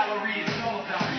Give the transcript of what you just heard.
calories, it's all about